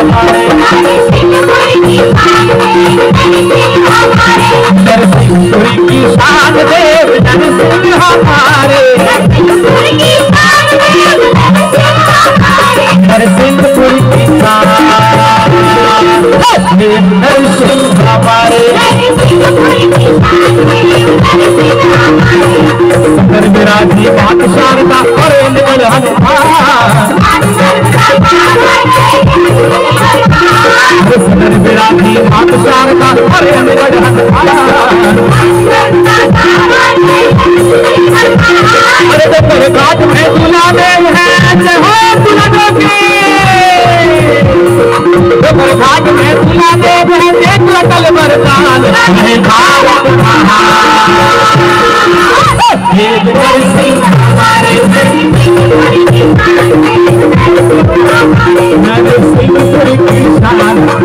हमारे नरसिंहपुरी की शान देव नरसिंह हमारे नरसिंहपुरी की शान देव नरसिंह हमारे सर विराजी बादशाह का अरे निकल हनुमान विराजी बादशाह का अरे अरे तो घाट में हैं जय हो दुल्हनों की तो पर घाट में हैं देख लकल बरदान है भारत हे नरसिंह हमारे